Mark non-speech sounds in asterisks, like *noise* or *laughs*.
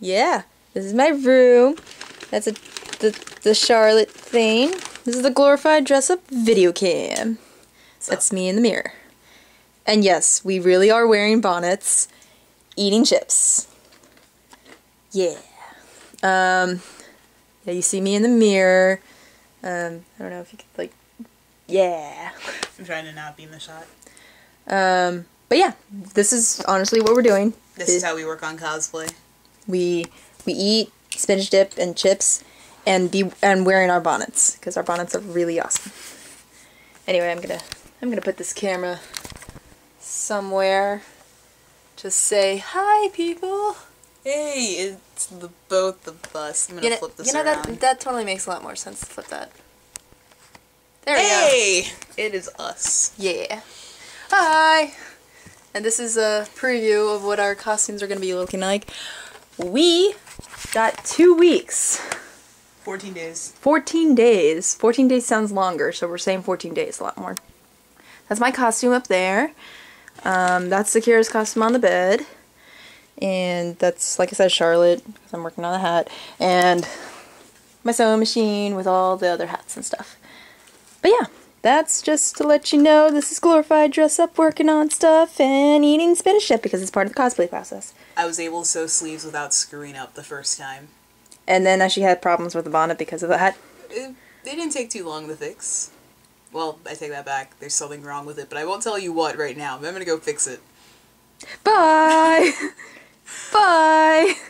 Yeah, this is my room. That's a the the Charlotte thing. This is the glorified dress up video cam. That's me in the mirror. And yes, we really are wearing bonnets, eating chips. Yeah. Um, yeah, you see me in the mirror. Um, I don't know if you could like, yeah. I'm trying to not be in the shot. Um, but yeah, this is honestly what we're doing. This is how we work on cosplay. We we eat spinach dip and chips, and be and wearing our bonnets because our bonnets are really awesome. Anyway, I'm gonna I'm gonna put this camera somewhere. Just say hi, people. Hey, it's the boat, the bus. I'm gonna You know, flip this you know around. that that totally makes a lot more sense to flip that. There we go. hey, it is us. Yeah. Hi! And this is a preview of what our costumes are going to be looking like. We got two weeks. 14 days. 14 days. 14 days sounds longer, so we're saying 14 days a lot more. That's my costume up there. Um, that's Zakira's costume on the bed. And that's, like I said, Charlotte, because I'm working on the hat. And my sewing machine with all the other hats and stuff. But yeah, that's just to let you know this is glorified dress up, working on stuff, and eating spinach dip because it's part of the cosplay process. I was able to sew sleeves without screwing up the first time. And then I she had problems with the bonnet because of that. It, they didn't take too long to fix. Well, I take that back. There's something wrong with it, but I won't tell you what right now. I'm gonna go fix it. Bye! *laughs* Bye! *laughs*